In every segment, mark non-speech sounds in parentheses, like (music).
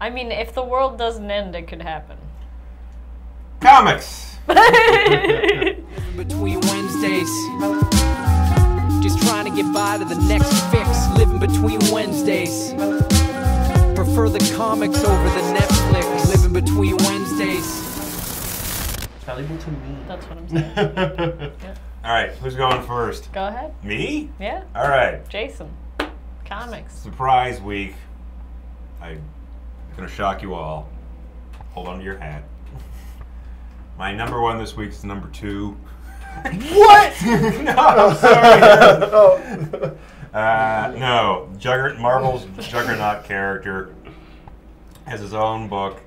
I mean, if the world doesn't end, it could happen. Comics. (laughs) between Wednesdays. Just trying to get by to the next fix, living between Wednesdays. Prefer the comics over the Netflix, living between Wednesdays. Valuable to me. That's what I'm saying. (laughs) All right, who's going first? Go ahead. Me? Yeah. All right. Jason. Comics. Surprise week. I'm gonna shock you all. Hold on to your hat. My number one this week is number two. What? (laughs) no, I'm sorry. (laughs) Uh, no, Jugger- Marvel's Juggernaut character has his own book.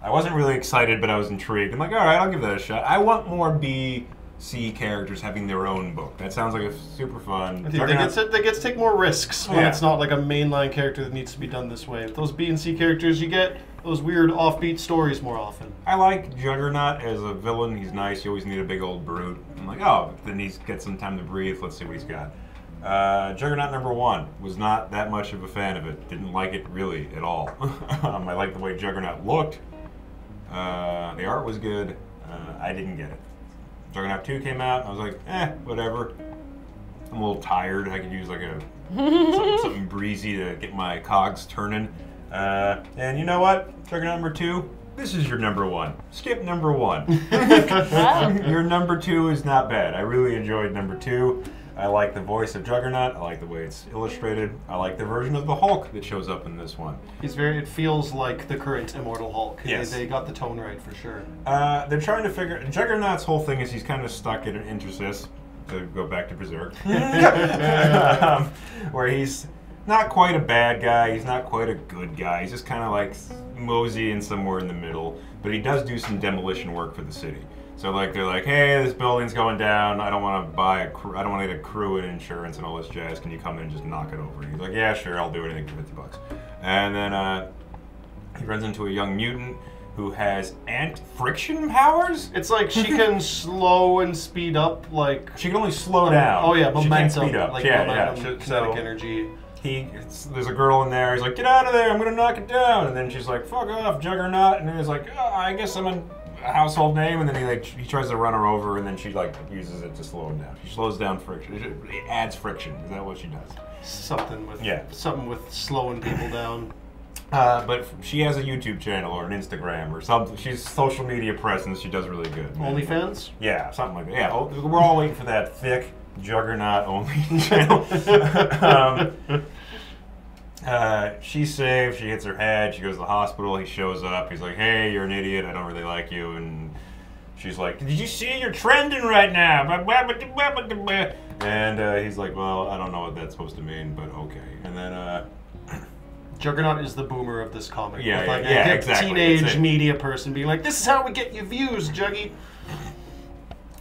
I wasn't really excited, but I was intrigued. I'm like, all right, I'll give that a shot. I want more B, C characters having their own book. That sounds like a super fun. I think they get, to, they get to take more risks when Yeah. it's not like a mainline character that needs to be done this way. With those B and C characters, you get those weird offbeat stories more often. I like Juggernaut as a villain. He's nice. You always need a big old brute. I'm like, oh, then he's got some time to breathe. Let's see what he's got. Uh, Juggernaut number one was not that much of a fan of it. Didn't like it really at all. (laughs) um, I liked the way Juggernaut looked. Uh, the art was good. Uh, I didn't get it. Juggernaut 2 came out. I was like, eh, whatever. I'm a little tired. I could use like a (laughs) something, something breezy to get my cogs turning. Uh, and you know what? Juggernaut number two. This is your number one. Skip number one. (laughs) (laughs) Your number two is not bad. I really enjoyed number two. I like the voice of Juggernaut. I like the way it's illustrated. I like the version of the Hulk that shows up in this one. He's very. It feels like the current Immortal Hulk. They- Yes. They, got the tone right for sure. Uh, they're trying to figure. Juggernaut's whole thing is he's kind of stuck in an intersis. To go back to Berserk, (laughs) (laughs) um, where he's not quite a bad guy. He's not quite a good guy. He's just kind of like moseying somewhere in the middle. But he does do some demolition work for the city. So like they're like, hey, this building's going down. I don't want to buy a crew. I don't want to get a crew and insurance and all this jazz. Can you come in and just knock it over? He's like, yeah, sure, I'll do anything for fifty bucks. And then uh, he runs into a young mutant who has ant friction powers. It's like she can (laughs) slow and speed up, like. She can only slow down. Oh yeah, She can't momentum, speed up. like yeah, momentum, yeah. kinetic So energy. He, it's, there's a girl in there. He's like, "Get out of there! I'm gonna knock it down." And then she's like, "Fuck off, Juggernaut!" And then he's like, oh, "I guess I'm a household name." And then he like he tries to run her over, and then she like uses it to slow him down. She slows down friction. It adds friction. Is that what she does? Something with Yeah. something with slowing people down. Uh, but she has a YouTube channel or an Instagram or something. She's social media presence. She does really good. OnlyFans. Yeah, something like that. Yeah, oh, we're all waiting for that thick juggernaut only (laughs) channel. um, uh, she's saved. She hits her head. She goes to the hospital. He shows up. He's like, "Hey, you're an idiot. I don't really like you." And she's like, "Did you see you're trending right now?" And uh, he's like, "Well, I don't know what that's supposed to mean, but okay." And then uh, (clears throat) Juggernaut is the boomer of this comic. Yeah, yeah, like yeah, a hip exactly. teenage media person being like, "This is how we get you views, Juggy."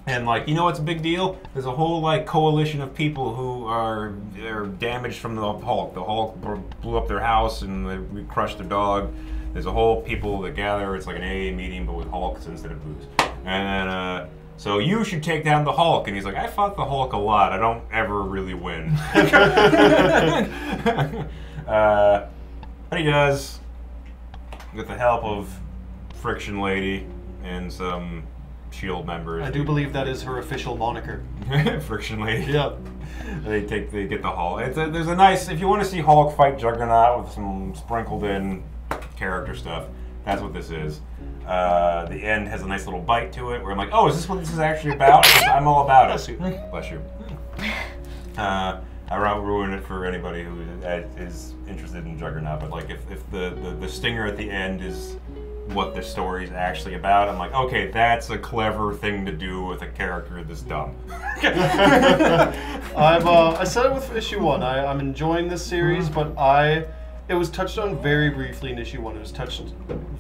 And like, you know what's a big deal? There's a whole like coalition of people who are are damaged from the Hulk. The Hulk blew up their house and they, we crushed their dog. There's a whole people that gather. It's like an AA meeting, but with Hulks instead of booze. And then, uh, so you should take down the Hulk. And he's like, I fought the Hulk a lot. I don't ever really win. (laughs) (laughs) uh, but he does, with the help of Friction Lady and some Shield members. I do believe that is her official moniker. (laughs) Friction Lady. Yeah. They take they get the Hulk. It's a, there's a nice if you want to see Hulk fight Juggernaut with some sprinkled in character stuff. That's what this is. Uh, the end has a nice little bite to it where I'm like, oh, is this what this is actually about? I'm all about Bless it. you. Bless you. Uh, I won't ruin it for anybody who is interested in Juggernaut, but like if, if the, the, the stinger at the end is what the story is actually about, I'm like, okay, that's a clever thing to do with a character this dumb. (laughs) I've uh, I said it with issue one. I, I'm enjoying this series, but I it was touched on very briefly in issue one. It was touched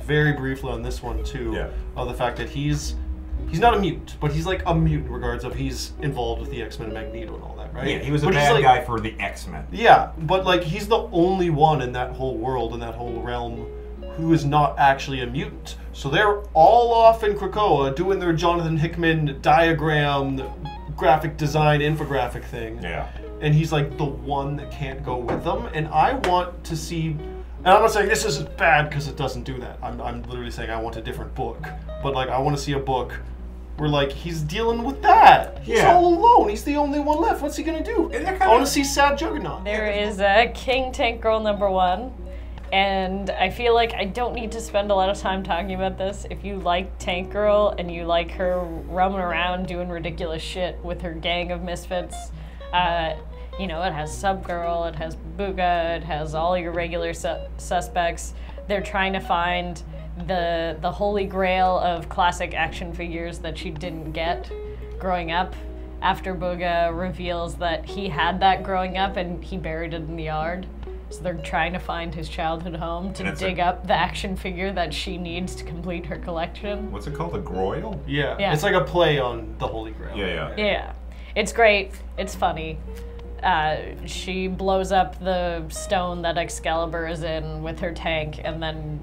very briefly on this one too. Yeah. Of the fact that he's he's not a mutant, but he's like a mutant in regards of he's involved with the X Men and Magneto and all that, right? Yeah, he was a But bad like- guy for the X Men. Yeah, but like he's the only one in that whole world in that whole realm who is not actually a mutant. So they're all off in Krakoa doing their Jonathan Hickman diagram, graphic design, infographic thing. Yeah. And he's like the one that can't go with them. And I want to see. And I'm not saying this is bad because it doesn't do that. I'm, I'm literally saying I want a different book. But like I want to see a book where like he's dealing with that. He's Yeah. all alone. He's the only one left. What's he gonna do? Isn't that I want to see sad Juggernaut. There is a King Tank Girl number one, and I feel like I don't need to spend a lot of time talking about this. If you like Tank Girl and you like her roaming around doing ridiculous shit with her gang of misfits, uh, you know, it has Sub Girl, it has Booga, it has all your regular su- suspects. They're trying to find the the holy grail of classic action figures that she didn't get growing up after Booga reveals that he had that growing up and he buried it in the yard. So they're trying to find his childhood home to And it's a- dig up the action figure that she needs to complete her collection. what's it called? A Groil? Yeah. Yeah. It's like a play on the Holy Grail. Yeah, yeah. Yeah, it's great. It's funny. Uh, she blows up the stone that Excalibur is in with her tank and then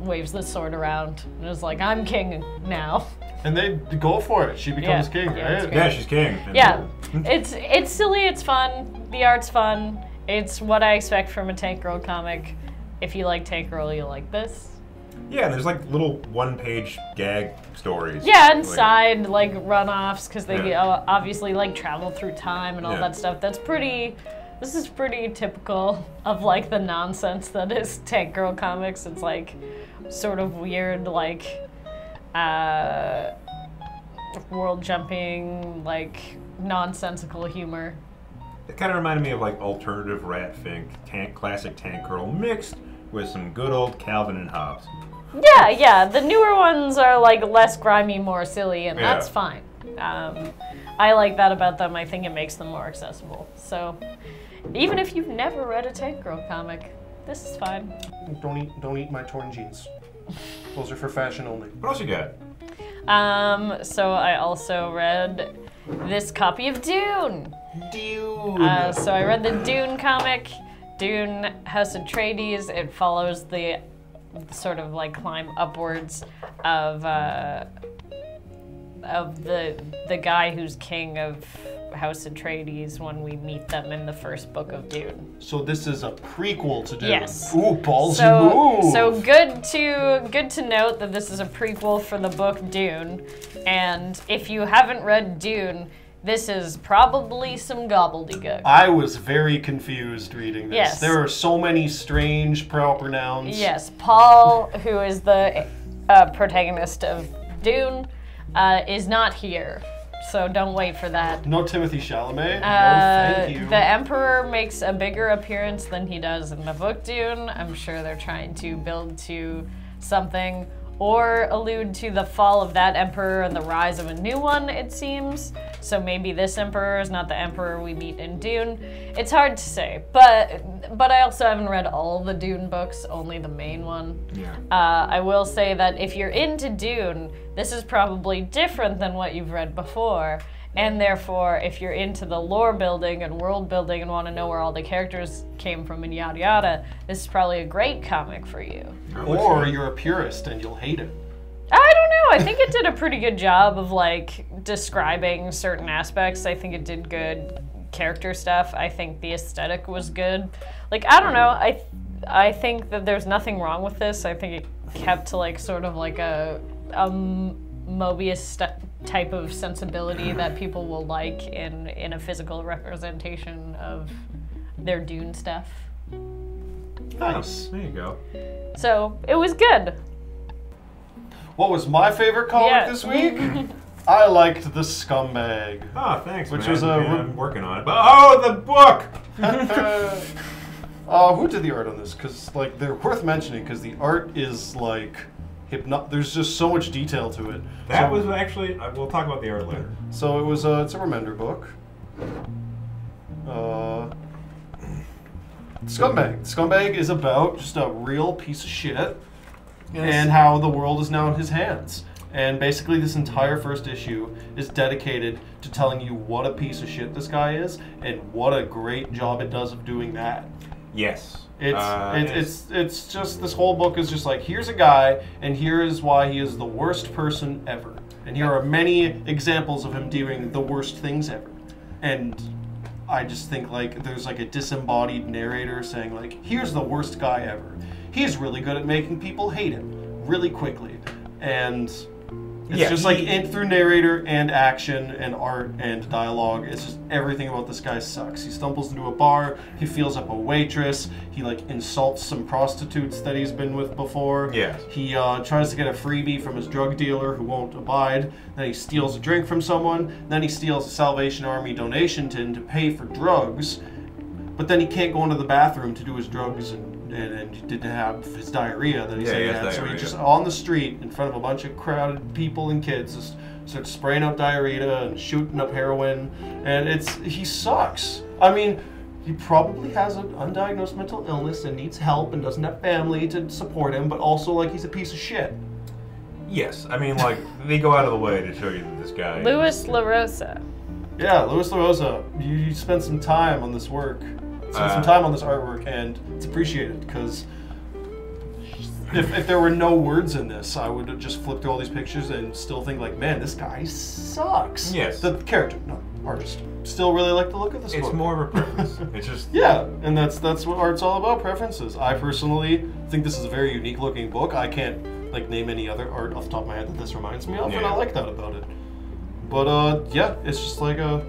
waves the sword around and is like, I'm king now. And they go for it. She becomes Yeah. king, Yeah, right? great. Yeah, she's king. Yeah, (laughs) it's it's silly. It's fun. The art's fun. It's what I expect from a Tank Girl comic. If you like Tank Girl, you'll like this. Yeah, and there's like little one-page gag stories. Yeah, and Like- side like runoffs because they Yeah. uh, obviously like travel through time and all Yeah. that stuff. That's pretty. This is pretty typical of like the nonsense that is Tank Girl comics. It's like sort of weird, like uh, world jumping, like nonsensical humor. It kind of reminded me of like alternative Rat Fink, tank, classic Tank Girl mixed with some good old Calvin and Hobbes. Yeah, yeah. The newer ones are like less grimy, more silly, and Yeah. that's fine. Um, I like that about them. I think it makes them more accessible. So, even if you've never read a Tank Girl comic, this is fine. Don't eat don't eat my torn jeans. Those are for fashion only. What else you got? Um, so I also read this copy of Dune. Dude. Uh, so I read the Dune comic, Dune House Atreides. It follows the sort of like climb upwards of uh, of the the guy who's king of House Atreides when we meet them in the first book of Dune. so this is a prequel to Dune. Yes. Ooh, ballsy So, move. so good to good to note that this is a prequel for the book Dune, and if you haven't read Dune, this is probably some gobbledygook. I was very confused reading this. Yes. There are so many strange proper nouns. Yes, Paul, who is the uh, protagonist of Dune, uh, is not here, so don't wait for that. No Timothée Chalamet. no, Uh, thank you. the Emperor makes a bigger appearance than he does in the book Dune. I'm sure they're trying to build to something or allude to the fall of that emperor and the rise of a new one, it seems. So maybe this emperor is not the emperor we meet in Dune. It's hard to say, but but I also haven't read all the Dune books, only the main one. Yeah. Uh, I will say that if you're into Dune, this is probably different than what you've read before. And therefore, if you're into the lore building and world building and want to know where all the characters came from and yada yada, this is probably a great comic for you. or you're a purist and you'll hate it. I don't know. I think it did a pretty good job of like describing certain aspects. I think it did good character stuff. I think the aesthetic was good. Like I don't know. I I think that there's nothing wrong with this. I think it kept to like sort of like a um Moebius st- type of sensibility that people will like in in a physical representation of their Dune stuff. Nice. There you go. So it was good. What was my favorite comic Yeah. this week? I liked The Scumbag. Oh, thanks. Which man. was a- Yeah, I'm working on it. But oh, the book. (laughs) uh, who did the art on this? Because like they're worth mentioning because the art is like hypno. There's just so much detail to it. That so, was actually. uh, We'll talk about the art later. So it was. Uh, it's a Remender book. Uh, Scumbag. Scumbag is about just a real piece of shit and how the world is now in his hands. And basically, this entire first issue is dedicated to telling you what a piece of shit this guy is and what a great job it does of doing that. Yes. It's Uh, it, it's it's just this whole book is just like here's a guy and here is why he is the worst person ever. And here are many examples of him doing the worst things ever. And I just think like there's like a disembodied narrator saying like, "Here's the worst guy ever. He's really good at making people hate him really quickly," and it's Yeah, just like he- in through narrator and action and art and dialogue. It's just everything about this guy sucks. He stumbles into a bar. He feels up a waitress. He like insults some prostitutes that he's been with before. Yes. He uh, tries to get a freebie from his drug dealer who won't abide. Then he steals a drink from someone. Then he steals a Salvation Army donation tin to pay for drugs. But then he can't go into the bathroom to do his drugs and, and, and didn't have his diarrhea that he Yeah, said he he has had. So he just on the street in front of a bunch of crowded people and kids just starts spraying up diarrhea and shooting up heroin. And it's he sucks. I mean, he probably has an undiagnosed mental illness and needs help and doesn't have family to support him, but also like he's a piece of shit. Yes, I mean like they go out of the way to show you that this guy. is- Lewis LaRosa. Yeah, Lewis LaRosa, you, you spent some time on this work, spent Uh, some time on this artwork, and it's appreciated because if, if there were no words in this, I would have just flipped through all these pictures and still think like, man, this guy sucks. Yes. The character, not artist. Still really like the look of this It's book. more of a (laughs) preference. it's just Yeah, and that's that's what art's all about, preferences. I personally think this is a very unique looking book. I can't like name any other art off the top of my head that this reminds me of, and I like that about it. But uh yeah, it's just like a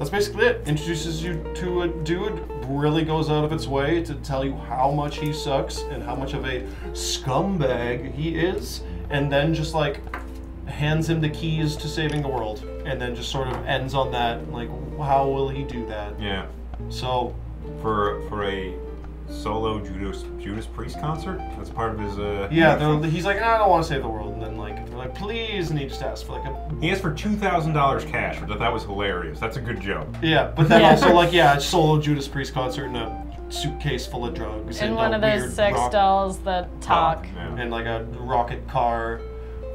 that's basically it. Introduces you to a dude, really goes out of its way to tell you how much he sucks and how much of a scumbag he is, and then just like hands him the keys to saving the world, and then just sort of ends on that. Like, how will he do that? yeah. So For for a solo Judas Judas Priest concert, that's part of his. Uh, Yeah, he's like, I don't want to save the world, and then like they're like, please, and he just asks for like a He asked for two thousand dollars cash, which I thought was hilarious. That's a good joke. yeah, but then Yeah. also like yeah, a solo Judas Priest concert in a suitcase full of drugs And and one a of those weird sex rock- dolls that talk. Yeah. and like a rocket car.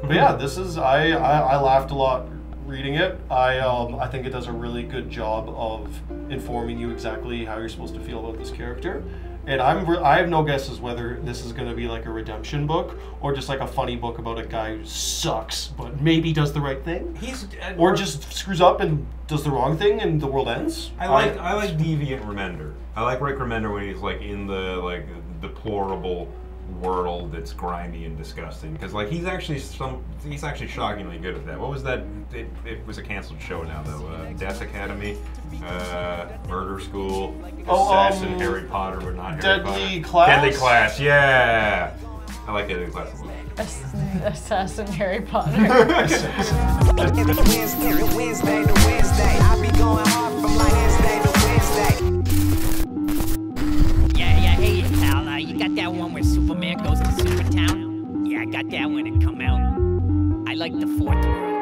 But yeah, this is I, I I laughed a lot reading it. I um I think it does a really good job of informing you exactly how you're supposed to feel about this character. And I'm re- I have no guesses whether this is going to be like a redemption book or just like a funny book about a guy who sucks but maybe does the right thing. He's uh, or just screws up and does the wrong thing and the world ends. I like I like deviant Remender. I like Rick Remender when he's like in the like deplorable world that's grimy and disgusting. Because like he's actually some he's actually shockingly good at that. What was that? It, it was a canceled show now though. Uh, Death Academy, uh, Murder School, Oh, Assassin, um, Harry Potter, but not Deadly Harry Potter. Class? Deadly Class, yeah. I like Deadly Class a lot. Assassin Harry Potter. (laughs) Wednesday got that one where Superman goes to Supertown? Yeah, I got that one. it come out. I like the fourth one.